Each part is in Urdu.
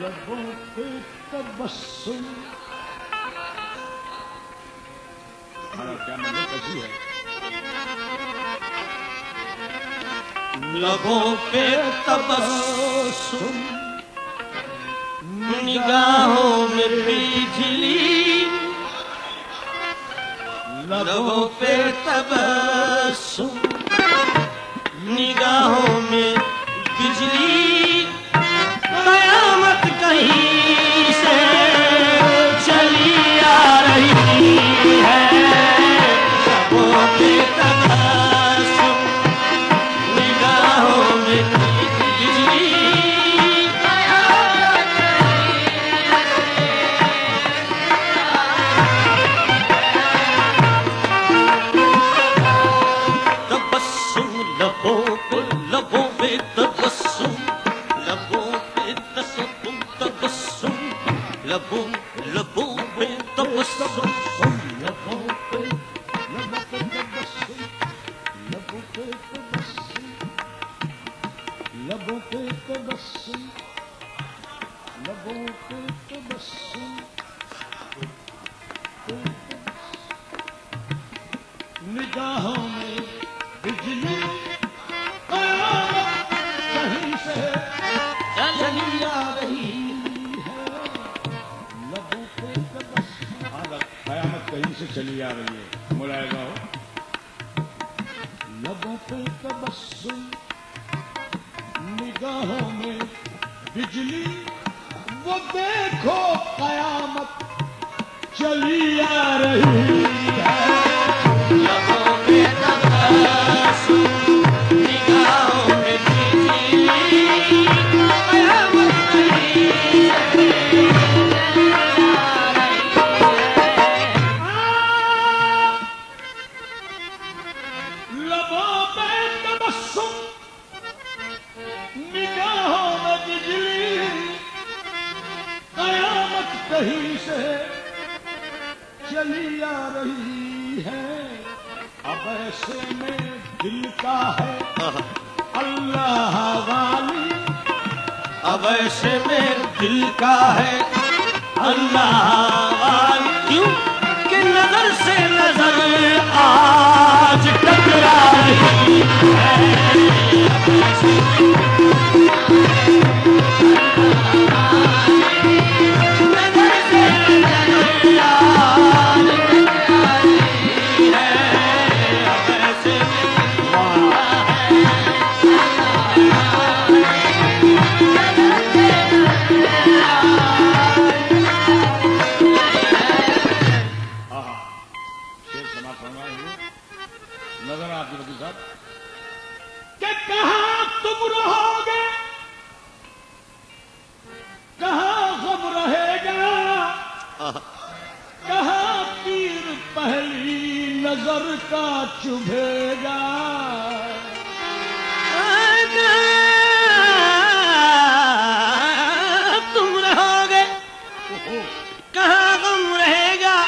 لبوں پہ تبسم لبوں پہ تبسم نگاہوں میں بجلی لبوں پہ تبسم نگاہوں میں بجلی بجلی وہ دیکھو قیامت چلی آ رہی چلی آ رہی ہے۔ اب ایسے میں دل کا ہے۔ اللہ والی۔ اب ایسے میں دل کا ہے۔ اللہ والی۔ کیوں کہ نظر سے نظر آ شیر سما فرمائے ہوئے نظر آپ کے صاحب۔ کہ کہاں تم رہو گے؟ کہاں غم رہے گا؟ کہاں تیر پہلی نظر کا چبھے گا؟ تم رہو گے؟ کہاں غم رہے گا؟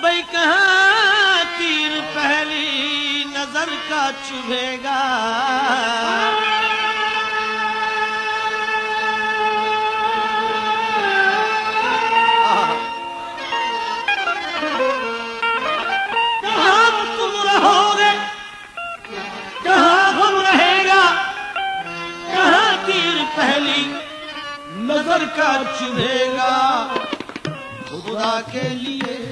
بھائی کہاں تیر پہلی نظر کا چبھے گا۔ کہاں تم رہو گے کہاں غم رہے گا؟ کہاں تیر پہلی نظر کا چبھے گا؟ خدا کے لیے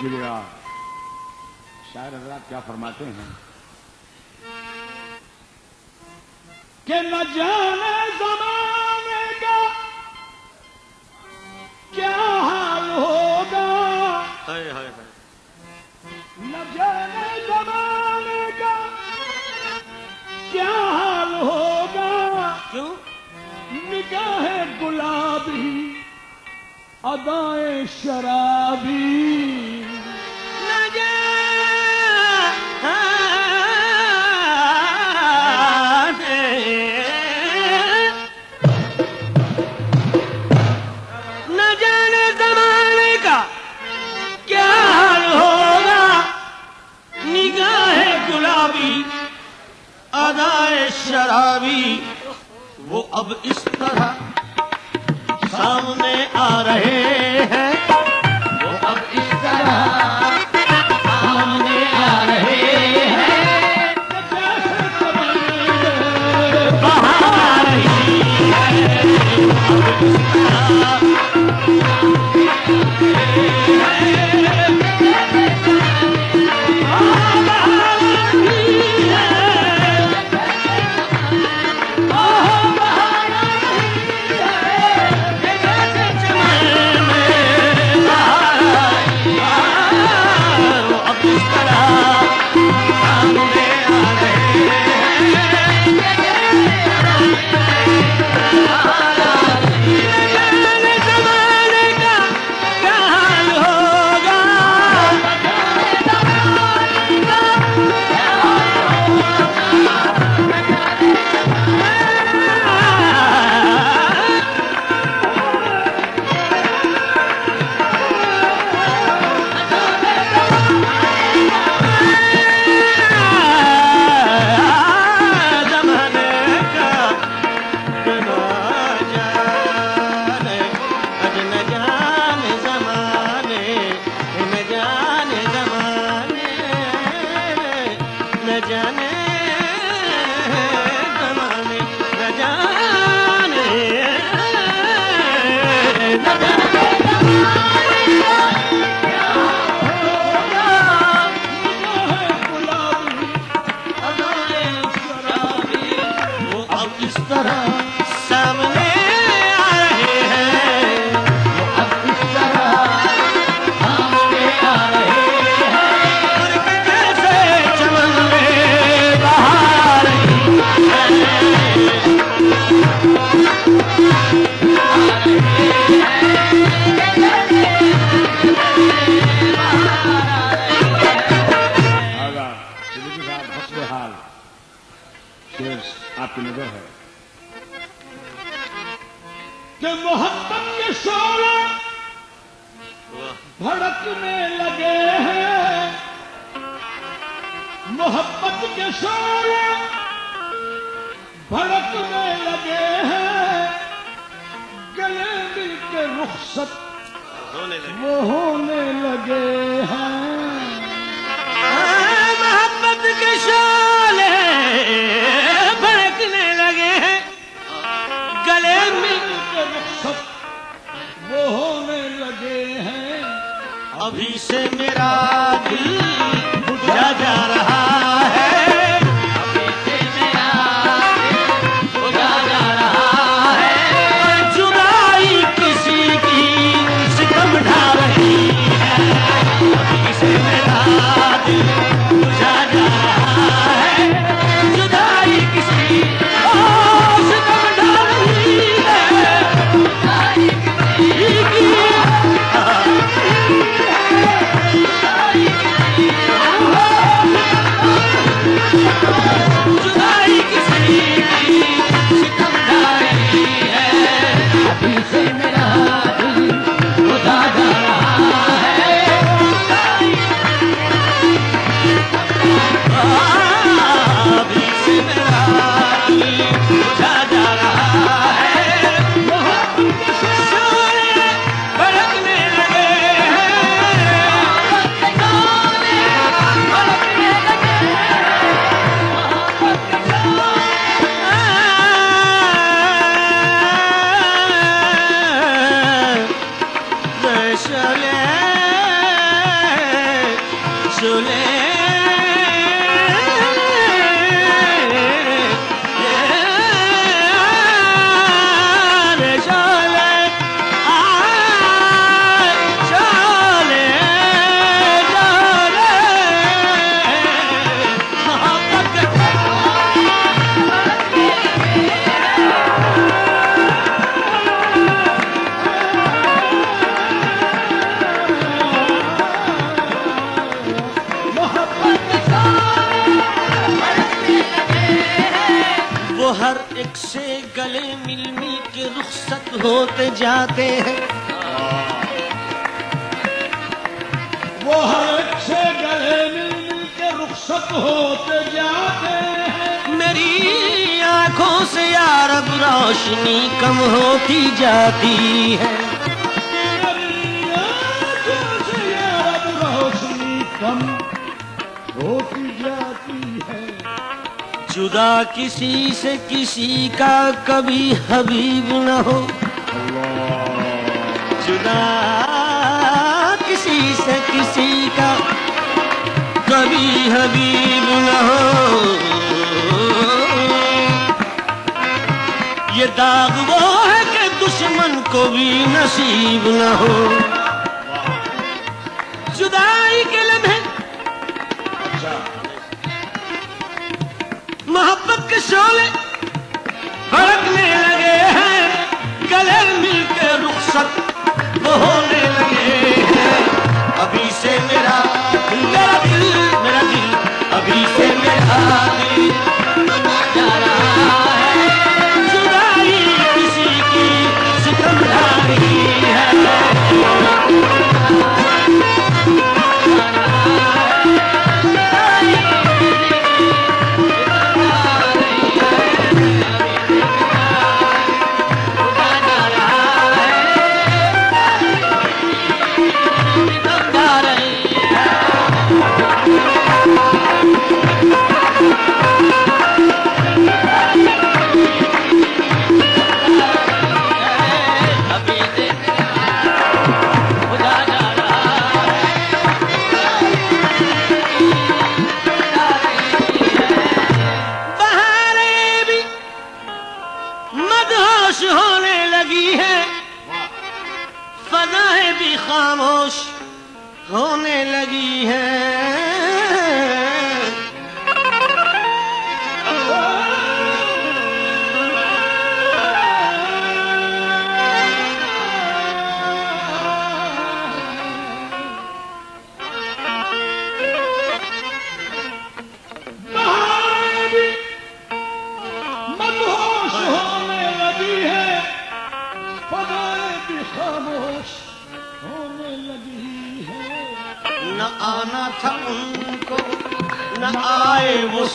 اسی لیے شاعر حضرات کیا فرماتے ہیں؟ کہ نہ جانے زمانے کا کیا حال ہوگا۔ نہ جانے زمانے کا کیا حال ہوگا۔ نکاح گلابی ادائیں شرابی۔ فدائے شرابی۔ وہ اب اس طرح سامنے آ رہے صاحب حال شیئرس آپ کی نظر ہے۔ کہ محبت کے شعلہ بھڑکنے لگے ہیں۔ محبت کے شعلہ بھڑکنے لگے ہیں۔ گلے مل کے رخصت وہ ہونے لگے ہیں۔ ابھی سے میرا دل جا جا رہا جاتے ہیں۔ وہ ہر ایک سے گلے مل مل کے رخصت ہوتے جاتے ہیں۔ میری آنکھوں سے یار اب روشنی کم ہوتی جاتی ہے میری آنکھوں سے روشنی کم ہوتی جاتی ہے۔ جدا کسی سے کسی کا کبھی حبیب نہ ہو۔ کسی سے کسی کا کبھی حبیب نہ ہو۔ یہ داغ وہ ہے کہ دشمن کو بھی نصیب نہ ہو۔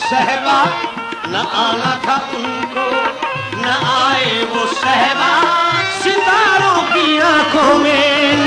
سہوا نہ آنا تھا ان کو نہ آئے وہ صحبا ستاروں کی آنکھوں میں